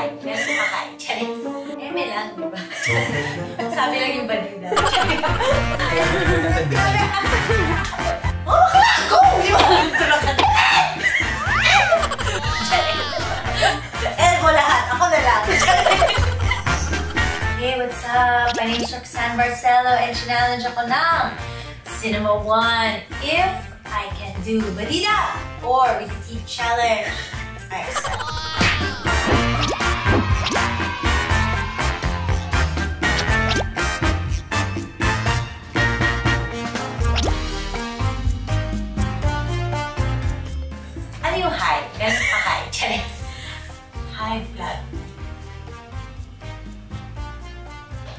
hide. Meron ka hide. Charing. Eme lang, di ba? Sabi lang yung badida. Oh, go! Di ba? Tulog ka. Elmo lahat. Ako na lang. Hey, what's up? My name is Roxanne Barcelo and challenge ako ng Cinema 1 if I can do Badida or with the teeth challenge. Alright, so. Ano yung high? Ganun ka high. Blood.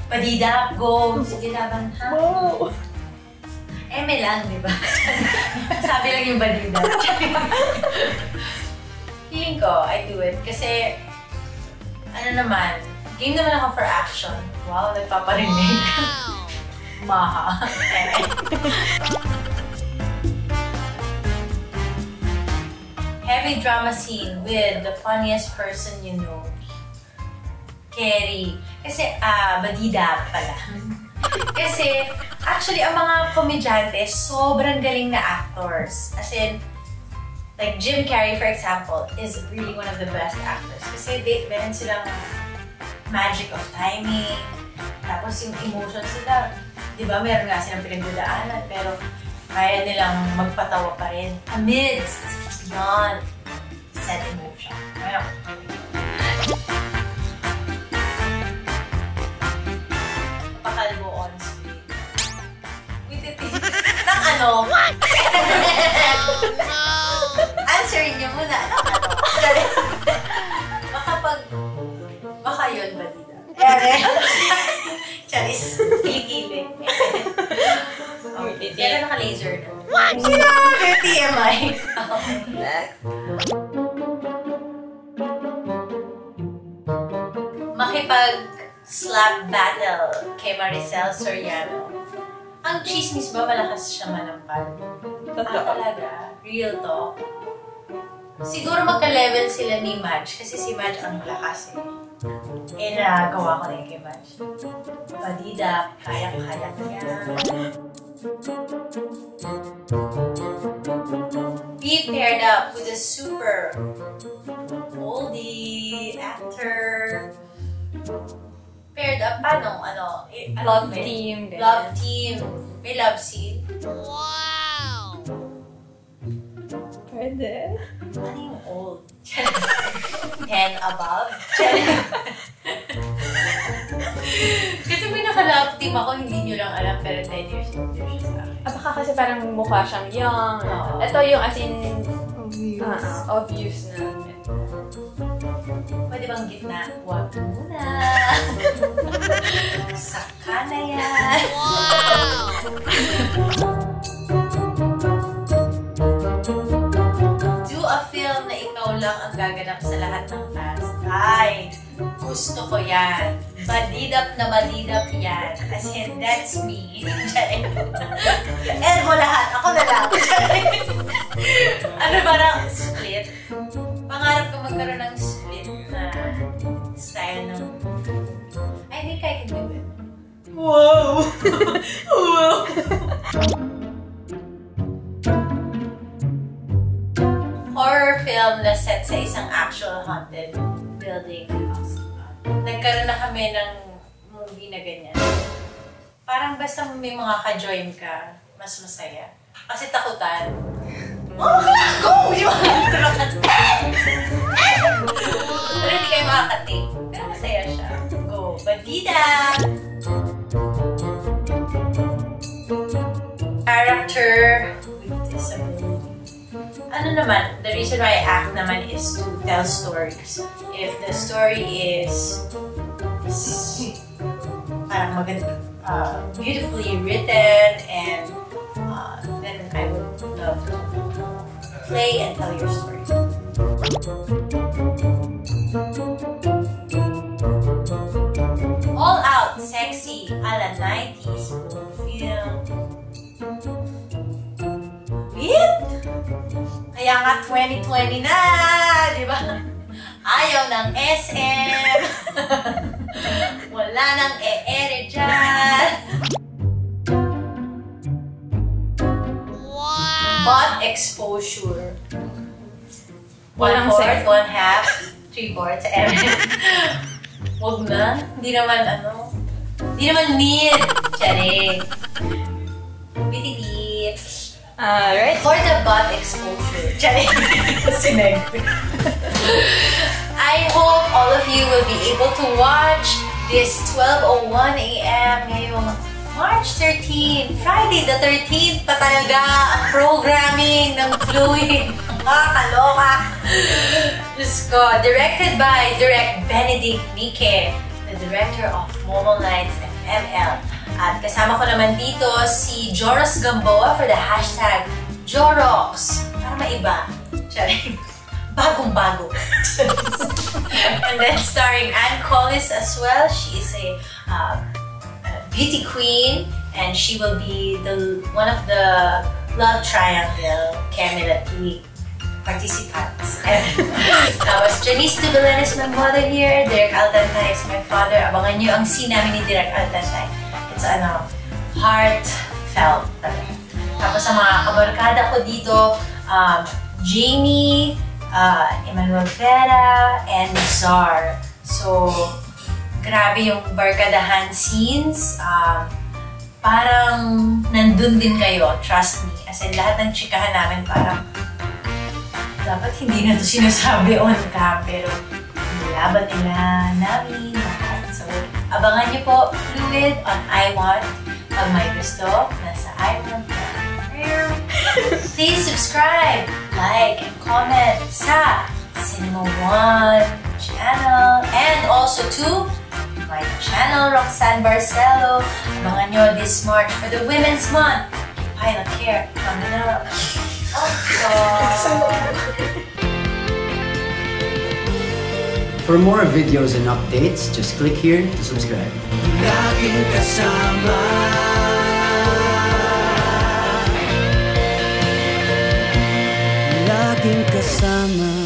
Badida, go! Sige, laban ha? Wow! Eme lang, di ba? Sabi lang yung badida. Feeling ko, I do it. Kasi, ano naman, game naman ako for action. Wow, nagpaparinig. Maha. Heavy drama scene with the funniest person you know. Kerry. Kasi, ah, badida pala. Kasi, actually, ang mga komedyante, sobrang galing na actors. As in, like Jim Carrey, for example, is really one of the best actors. Kasi they, meron silang magic of timing. Tapos yung emotions nila, di ba, meron nga silang pinagdadaanan, pero kaya nilang magpatawa pa rin amidst beyond set emotion. Well, pakalbo on screen. With the teeth. Nang ano? What? Answerin niyo muna. Nang ano? baka pag... Baka yun, Badida. Ere. Charis. Kilikili. Okay. Naka-laser na. What? Sinabi! TMI. Next. Makipag-slap battle kay Maricel Soriano. Ang chismis ba malakas siya manampal? Ah, Totoo. talaga? Real talk? Siguro magka-level sila ni Madge kasi si Madge ang malakas eh. Eh, nagawa ko na yun kay Madge. Badida, kaya-kaya niya. Be paired up with a super oldie actor. Paired up, paano? Ano? Eh, ano Love ba? team. ganyan. Love team. May love scene. Wow! Pwede. Ano yung old? 10 above? Naka-love team ako, hindi nyo lang alam, pero 10 years old siya sa akin. Ah, baka kasi parang mukha siyang young. Oo. Ito yung as in, ah, ah, obvious na. Pwede bang gitna? Huwag muna. Saka na yan. Do a film na ikaw lang ang gaganap sa lahat ng cast. Ay, gusto ko yan. Badidap na badidap yan. As in, that's me. Elmo lahat. Ako na lang. ano ba ng split? Pangarap ko magkaroon ng split na style ng... I think I can do it. Wow! wow! Horror film na set sa isang actual haunted building house. Nagkaroon na kami ng movie na ganyan. Parang basta may mga ka-join ka, mas masaya. Kasi takutan. Oh, go! Di ba? naman, the reason why I act naman is to tell stories. If the story is, is parang maganda, uh, beautifully written and uh, then I would love to play and tell your story. Kaya nga 2020 na, di ba? Ayaw ng SM, Wala nang e-ere dyan. Wow! Butt exposure. One Walang fourth, sex. one half, three fourths, ere. Huwag na. Hindi naman ano. Hindi naman need. Charing. Bitibit. Uh, Alright. For the butt exposure. I hope all of you will be able to watch this 12.01 a.m. ngayong March 13, Friday the 13th pa talaga ang programming ng Fluid. Nakakaloka. Diyos ko. Directed by Direct Benedict Mike, the director of Mobile Nights and ML. At kasama ko naman dito si Joros Gamboa for the hashtag Jorox. Para maiba. Charing. Bagong-bago. and then starring Anne Collis as well. She is a, uh, a beauty queen and she will be the one of the love triangle Camilati participants. Tapos Janice Belen is my mother here. Derek Altantay is my father. Abangan niyo ang scene namin ni Derek Altantay. It's ano, heartfelt. talaga. Tapos ang mga kabarkada ko dito, um, Jamie, uh, Emmanuel Vera, and Zar. So, grabe yung barkadahan scenes. Um, parang nandun din kayo, trust me. As in, lahat ng chikahan namin parang dapat hindi na to sinasabi on cam, pero nilaban nila namin abangan niyo po Fluid on I Want. Pag may gusto, nasa I Want na. Please subscribe, like, and comment sa Cinema One channel and also to my channel, Roxanne Barcelo. Abangan nyo this March for the Women's Month. Pilot Care coming up. Oh, For more videos and updates, just click here to subscribe. Laging kasama Laging kasama